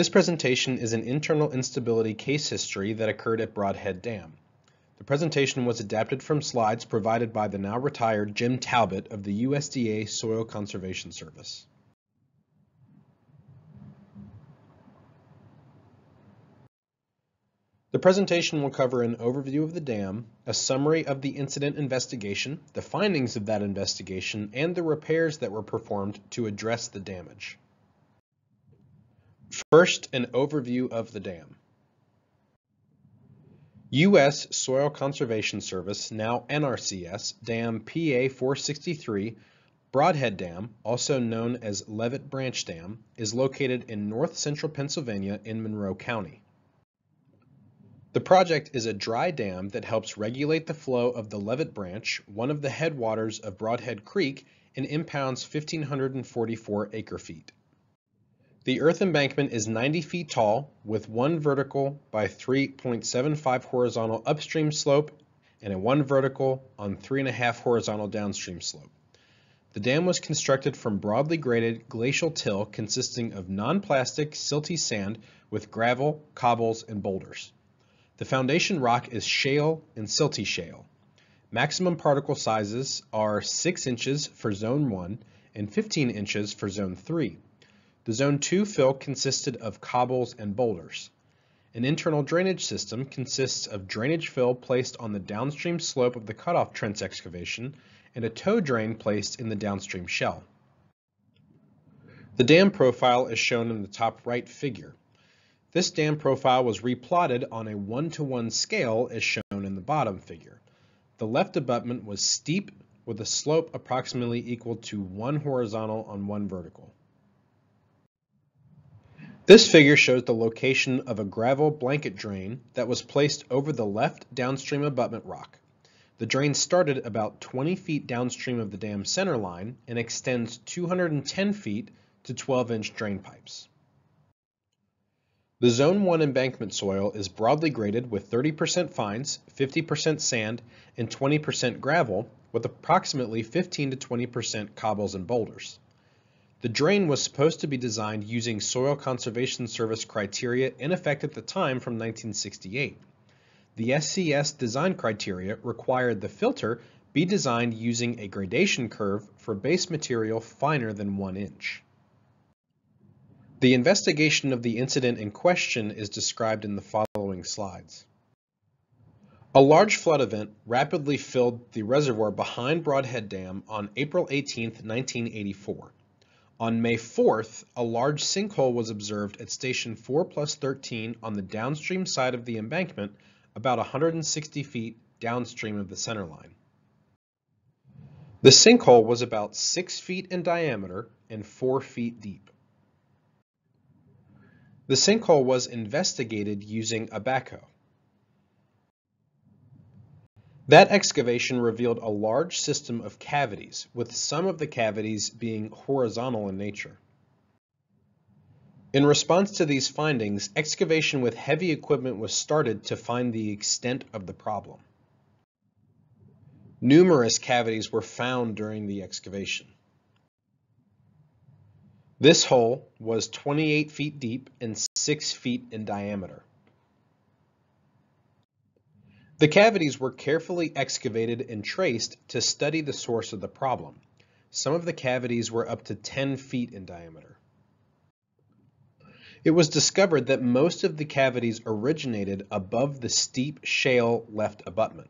This presentation is an internal instability case history that occurred at Brodhead Dam. The presentation was adapted from slides provided by the now retired Jim Talbot of the USDA Soil Conservation Service. The presentation will cover an overview of the dam, a summary of the incident investigation, the findings of that investigation, and the repairs that were performed to address the damage. First, an overview of the dam. U.S. Soil Conservation Service, now NRCS, Dam PA 463, Brodhead Dam, also known as Levitt Branch Dam, is located in north central Pennsylvania in Monroe County. The project is a dry dam that helps regulate the flow of the Levitt Branch, one of the headwaters of Brodhead Creek, and impounds 1,544 acre-feet. The earth embankment is 90 feet tall with one vertical by 3.75 horizontal upstream slope and a one vertical on 3.5 horizontal downstream slope. The dam was constructed from broadly graded glacial till consisting of non-plastic silty sand with gravel, cobbles, and boulders. The foundation rock is shale and silty shale. Maximum particle sizes are 6 inches for zone 1 and 15 inches for zone 3. The zone 2 fill consisted of cobbles and boulders. An internal drainage system consists of drainage fill placed on the downstream slope of the cutoff trench excavation and a toe drain placed in the downstream shell. The dam profile is shown in the top right figure. This dam profile was replotted on a one-to-one scale as shown in the bottom figure. The left abutment was steep with a slope approximately equal to one horizontal on one vertical. This figure shows the location of a gravel blanket drain that was placed over the left downstream abutment rock. The drain started about 20 feet downstream of the dam center line and extends 210 feet to 12-inch drain pipes. The Zone 1 embankment soil is broadly graded with 30% fines, 50% sand, and 20% gravel, with approximately 15 to 20% cobbles and boulders. The drain was supposed to be designed using Soil Conservation Service criteria in effect at the time from 1968. The SCS design criteria required the filter be designed using a gradation curve for base material finer than 1 inch. The investigation of the incident in question is described in the following slides. A large flood event rapidly filled the reservoir behind Brodhead Dam on April 18, 1984. On May 4th, a large sinkhole was observed at station 4 plus 13 on the downstream side of the embankment about 160 feet downstream of the center line. The sinkhole was about 6 feet in diameter and 4 feet deep. The sinkhole was investigated using a backhoe. That excavation revealed a large system of cavities, with some of the cavities being horizontal in nature. In response to these findings, excavation with heavy equipment was started to find the extent of the problem. Numerous cavities were found during the excavation. This hole was 28 feet deep and 6 feet in diameter. The cavities were carefully excavated and traced to study the source of the problem. Some of the cavities were up to 10 feet in diameter. It was discovered that most of the cavities originated above the steep shale left abutment.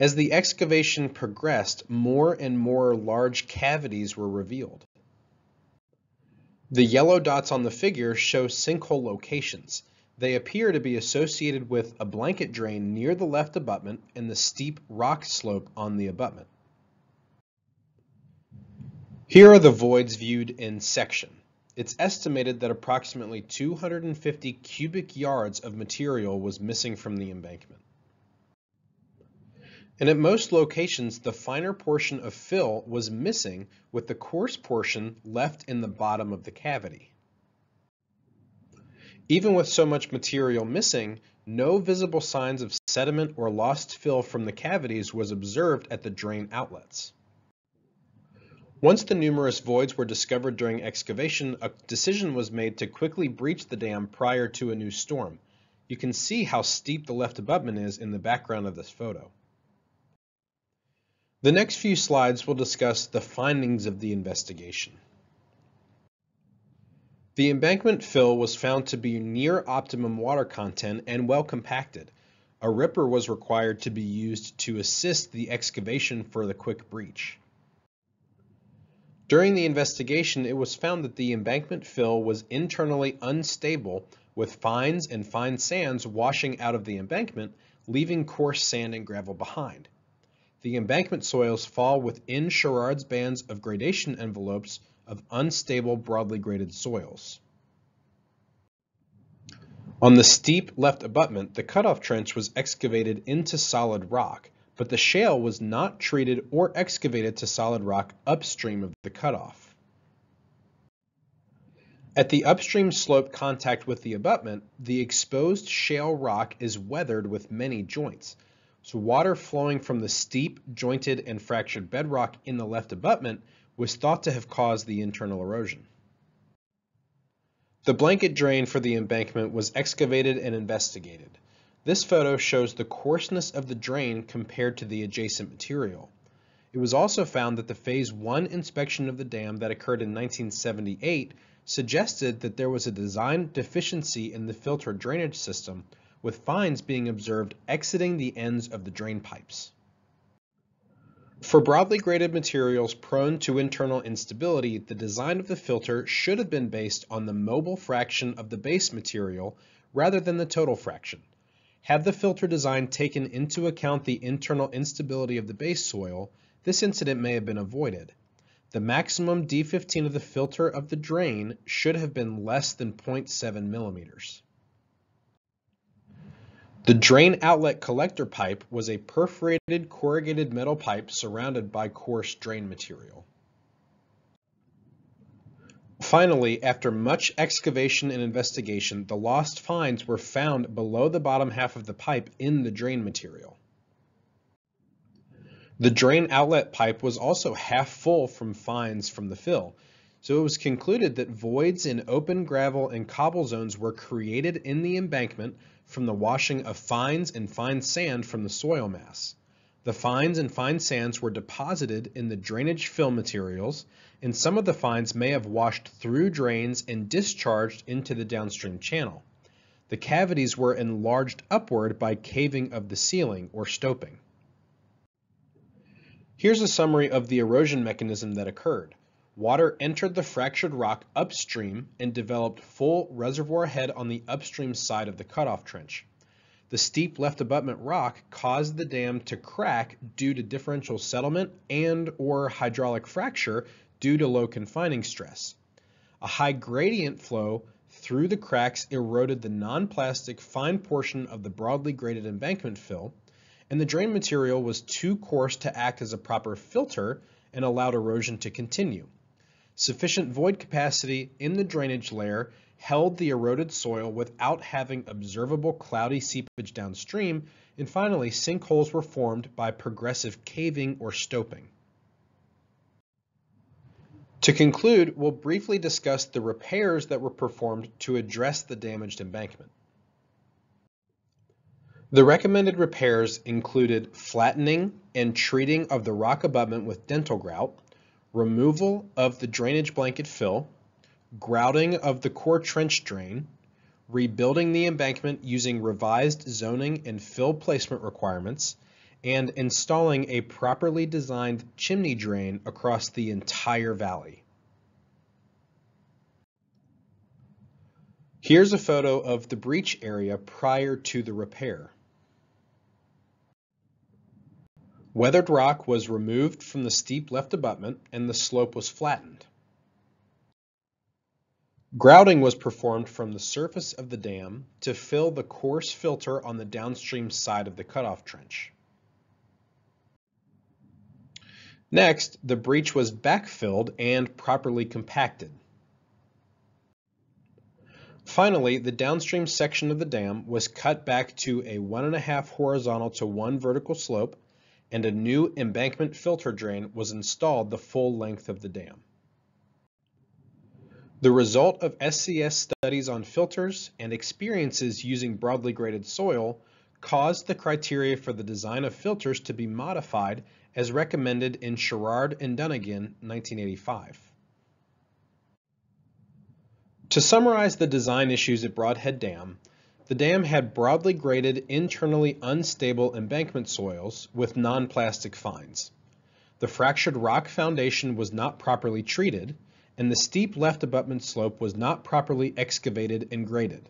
As the excavation progressed, more and more large cavities were revealed. The yellow dots on the figure show sinkhole locations. They appear to be associated with a blanket drain near the left abutment and the steep rock slope on the abutment. Here are the voids viewed in section. It's estimated that approximately 250 cubic yards of material was missing from the embankment. And at most locations, the finer portion of fill was missing with the coarse portion left in the bottom of the cavity. Even with so much material missing, no visible signs of sediment or lost fill from the cavities was observed at the drain outlets. Once the numerous voids were discovered during excavation, a decision was made to quickly breach the dam prior to a new storm. You can see how steep the left abutment is in the background of this photo. The next few slides will discuss the findings of the investigation. The embankment fill was found to be near optimum water content and well compacted. A ripper was required to be used to assist the excavation for the quick breach. During the investigation, it was found that the embankment fill was internally unstable with fines and fine sands washing out of the embankment, leaving coarse sand and gravel behind. The embankment soils fall within Sherard's bands of gradation envelopes of unstable broadly graded soils. On the steep left abutment, the cutoff trench was excavated into solid rock, but the shale was not treated or excavated to solid rock upstream of the cutoff. At the upstream slope contact with the abutment, the exposed shale rock is weathered with many joints. So water flowing from the steep, jointed, and fractured bedrock in the left abutment was thought to have caused the internal erosion. The blanket drain for the embankment was excavated and investigated. This photo shows the coarseness of the drain compared to the adjacent material. It was also found that the Phase 1 inspection of the dam that occurred in 1978 suggested that there was a design deficiency in the filter drainage system, with fines being observed exiting the ends of the drain pipes. For broadly graded materials prone to internal instability, the design of the filter should have been based on the mobile fraction of the base material rather than the total fraction. Had the filter design taken into account the internal instability of the base soil, this incident may have been avoided. The maximum D15 of the filter of the drain should have been less than 0.7 millimeters. The drain outlet collector pipe was a perforated corrugated metal pipe surrounded by coarse drain material. Finally, after much excavation and investigation, the lost fines were found below the bottom half of the pipe in the drain material. The drain outlet pipe was also half full from fines from the fill, so it was concluded that voids in open gravel and cobble zones were created in the embankment from the washing of fines and fine sand from the soil mass. The fines and fine sands were deposited in the drainage fill materials, and some of the fines may have washed through drains and discharged into the downstream channel. The cavities were enlarged upward by caving of the ceiling or stoping. Here's a summary of the erosion mechanism that occurred. Water entered the fractured rock upstream and developed full reservoir head on the upstream side of the cutoff trench. The steep left abutment rock caused the dam to crack due to differential settlement and or hydraulic fracture due to low confining stress. A high gradient flow through the cracks eroded the non-plastic fine portion of the broadly graded embankment fill, and the drain material was too coarse to act as a proper filter and allowed erosion to continue. Sufficient void capacity in the drainage layer held the eroded soil without having observable cloudy seepage downstream, and finally sinkholes were formed by progressive caving or stoping. To conclude, we'll briefly discuss the repairs that were performed to address the damaged embankment. The recommended repairs included flattening and treating of the rock abutment with dental grout, removal of the drainage blanket fill, grouting of the core trench drain, rebuilding the embankment using revised zoning and fill placement requirements, and installing a properly designed chimney drain across the entire valley. Here's a photo of the breach area prior to the repair. Weathered rock was removed from the steep left abutment and the slope was flattened. Grouting was performed from the surface of the dam to fill the coarse filter on the downstream side of the cutoff trench. Next, the breach was backfilled and properly compacted. Finally, the downstream section of the dam was cut back to a one and a half horizontal to one vertical slope and a new embankment filter drain was installed the full length of the dam. The result of SCS studies on filters and experiences using broadly graded soil caused the criteria for the design of filters to be modified as recommended in Sherard and Dunnigan 1985. To summarize the design issues at Brodhead Dam, the dam had broadly graded, internally unstable embankment soils with non-plastic fines. The fractured rock foundation was not properly treated, and the steep left abutment slope was not properly excavated and graded.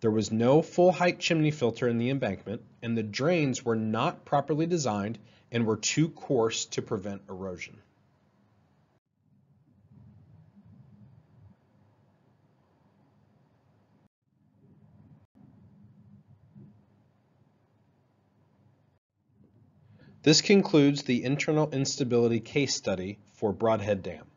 There was no full height chimney filter in the embankment, and the drains were not properly designed and were too coarse to prevent erosion. This concludes the internal instability case study for Brodhead Dam.